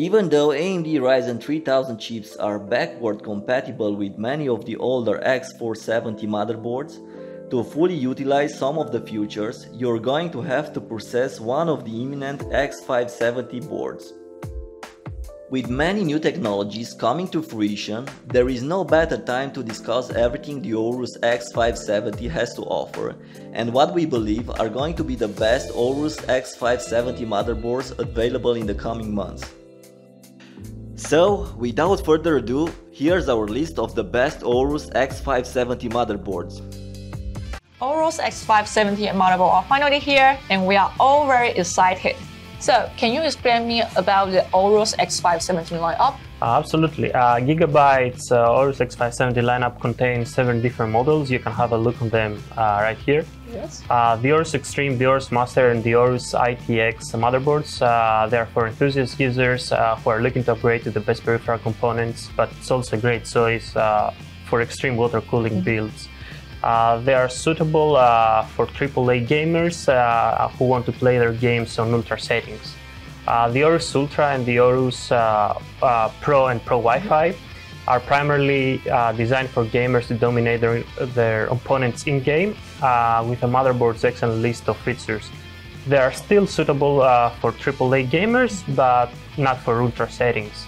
Even though AMD Ryzen 3000 chips are backward compatible with many of the older X470 motherboards, to fully utilize some of the features, you're going to have to process one of the imminent X570 boards. With many new technologies coming to fruition, there is no better time to discuss everything the Aorus X570 has to offer and what we believe are going to be the best Aorus X570 motherboards available in the coming months. So, without further ado, here's our list of the best Aorus X570 motherboards. Aorus X570 motherboard are finally here and we are all very excited. So, can you explain me about the Aorus X570 lineup? Uh, absolutely. Uh, Gigabyte's uh, Aorus X570 lineup contains seven different models. You can have a look on them uh, right here. Yes. Uh, the Aorus Extreme, the Aorus Master, and the Aorus ITX motherboards. Uh, they are for enthusiast users who are looking to upgrade to the best peripheral components, but it's also a great choice for extreme water cooling mm -hmm. builds. Uh, they are suitable uh, for AAA gamers uh, who want to play their games on ultra settings. Uh, the Aorus Ultra and the Aorus uh, uh, Pro and Pro Wi-Fi are primarily designed for gamers to dominate their, their opponents in-game with a motherboard's excellent list of features. They are still suitable for AAA gamers, but not for ultra settings.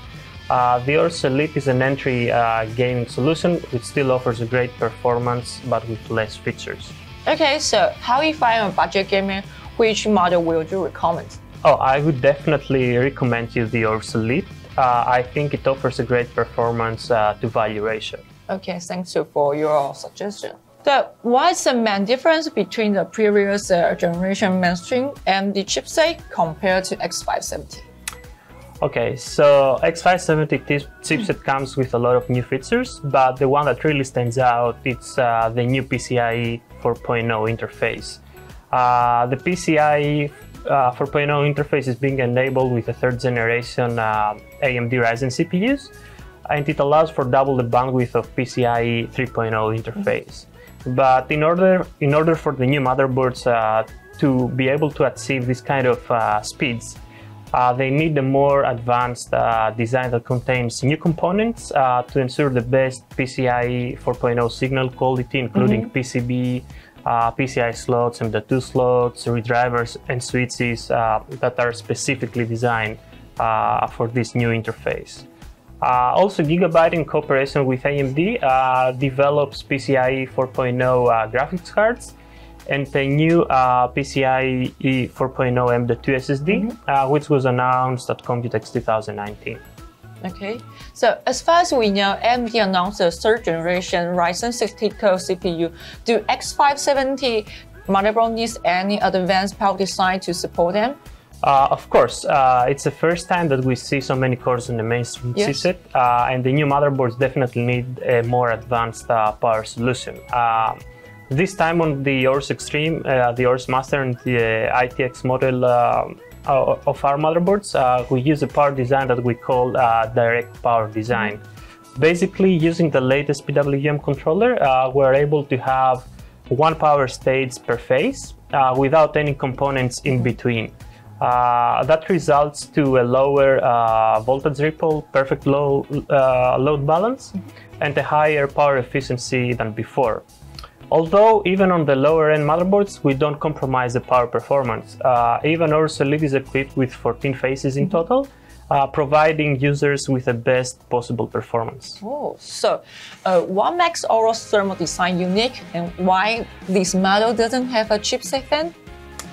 Uh, the Aorus Elite is an entry uh, gaming solution which still offers a great performance but with less features. Okay, so how if I am a budget gamer, which model will you recommend? Oh, I would definitely recommend you the Aorus Elite. Uh, I think it offers a great performance uh, to value ratio. Okay, thanks you for your suggestion. So, what is the main difference between the previous uh, generation mainstream and the chipset compared to X570? Okay, so X570 chipset comes with a lot of new features, but the one that really stands out is uh, the new PCIe 4.0 interface. Uh, the PCIe uh, 4.0 interface is being enabled with the third generation uh, AMD Ryzen CPUs, and it allows for double the bandwidth of PCIe 3.0 interface. But in order, in order for the new motherboards uh, to be able to achieve this kind of uh, speeds, uh, they need a more advanced uh, design that contains new components uh, to ensure the best PCIe 4.0 signal quality, including mm-hmm. PCB, uh, PCI slots, M.2 slots, redrivers, and switches uh, that are specifically designed uh, for this new interface. also, Gigabyte, in cooperation with AMD, develops PCIe 4.0 graphics cards and the new uh, PCIe 4.0 M.2 SSD, mm-hmm. uh, which was announced at Computex 2019. Okay, so as far as we know, AMD announced the third generation Ryzen 60 core CPU. Do X570 motherboard needs any advanced power design to support them? Uh, of course, uh, it's the first time that we see so many cores in the mainstream yes. chipset, uh, and the new motherboards definitely need a more advanced uh, power solution. Uh, this time on the Aorus Extreme, uh, the Aorus Master and the ITX model uh, of our motherboards, uh, we use a power design that we call uh, direct power design. Basically, using the latest PWM controller, uh, we're able to have one power stage per phase without any components in between. that results to a lower voltage ripple, perfect low load balance, and a higher power efficiency than before. Although even on the lower end motherboards, we don't compromise the power performance. Uh, even our Elite is equipped with 14 phases in total, uh, providing users with the best possible performance. Oh, so uh, what makes Aorus thermal design unique and why this model doesn't have a chipset fan?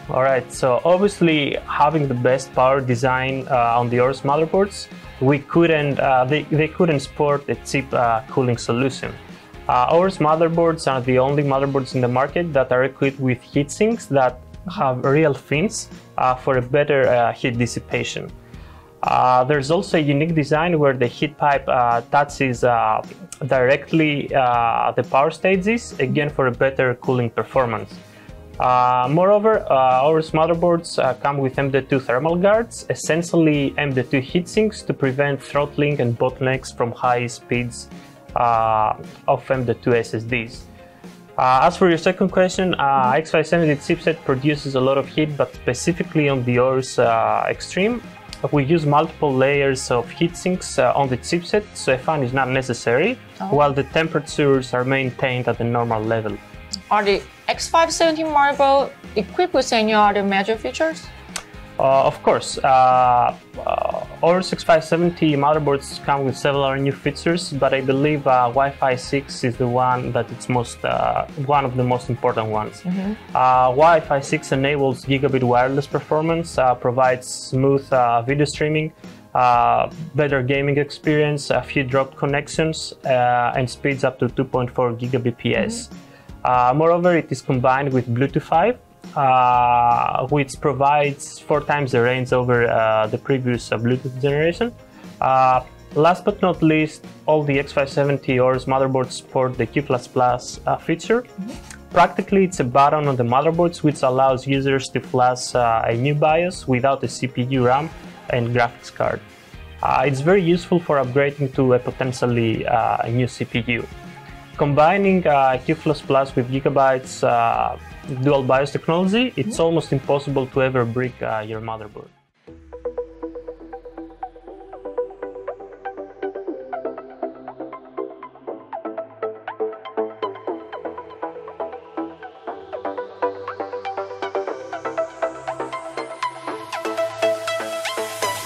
All right, so obviously having the best power design uh, on the Aorus motherboards, we couldn't, uh, they, they couldn't support a cheap uh, cooling solution. Uh, Aorus motherboards are the only motherboards in the market that are equipped with heat sinks that have real fins uh, for a better uh, heat dissipation. Uh, there's also a unique design where the heat pipe uh, touches uh, directly the power stages, again for a better cooling performance. moreover, Aorus motherboards come with M.2 thermal guards, essentially M.2 heatsinks to prevent throttling and bottlenecks from high speeds uh, of M.2 SSDs. Uh, as for your second question, uh, X570 chipset produces a lot of heat, but specifically on the Aorus Extreme, we use multiple layers of heat sinks uh, on the chipset, so a fan is not necessary, while the temperatures are maintained at the normal level. Are the X570 motherboard equipped with any other major features? Uh, of course, Aorus X570 motherboards come with several new features, but I believe uh, Wi-Fi 6 is the one that it's most uh, one of the most important ones. Uh, Wi-Fi 6 enables gigabit wireless performance, uh, provides smooth uh, video streaming, uh, better gaming experience, a few dropped connections, uh, and speeds up to 2.4 gigabps. Uh, moreover, it is combined with Bluetooth 5, uh, which provides four times the range over uh, the previous Bluetooth generation. Uh, last but not least, all the X570 Aorus motherboards support the Q++ uh, feature. Practically, it's a button on the motherboards which allows users to flash uh, a new BIOS without a CPU, RAM, and graphics card. Uh, it's very useful for upgrading to a potentially uh, new CPU. Combining uh, Q++ with Gigabyte's dual BIOS technology, it's almost impossible to ever brick uh, your motherboard.